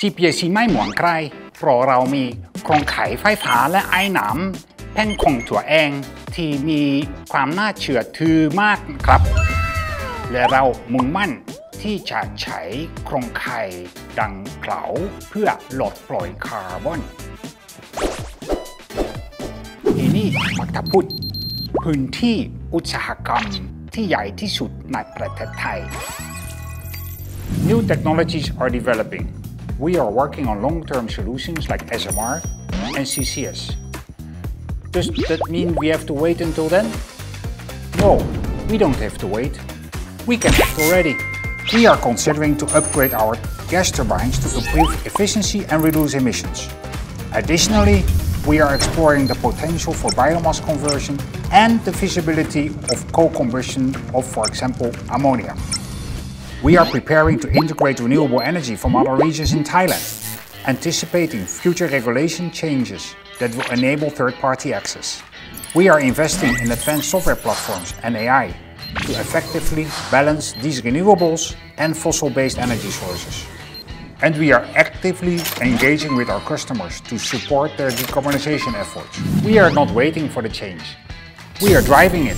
GPC ไม่หมวนใกล้เพราะเรามีโครงข่ายไฟฟ้าและไอ้น้ำแผ่นคงตัวเองที่มีความน่าเชื่อถือมากครับ และเรามุ่งมั่นที่จะใช้โครงข่ายดังกล่าวเพื่อลดปล่อยคาร์บอนที่นี่มักจะพูดพื้นที่อุตสาหกรรมที่ใหญ่ที่สุดในประเทศไทย New technologies are developing. We are working on long-term solutions like SMR and CCS. Does that mean we have to wait until then? No, we don't have to wait. We can act already. We are considering to upgrade our gas turbines to improve efficiency and reduce emissions. Additionally, we are exploring the potential for biomass conversion and the feasibility of co-combustion of, for example, ammonia. We are preparing to integrate renewable energy from other regions in Thailand, anticipating future regulation changes that will enable third-party access. We are investing in advanced software platforms and AI to effectively balance these renewables and fossil-based energy sources. And we are actively engaging with our customers to support their decarbonization efforts. We are not waiting for the change. We are driving it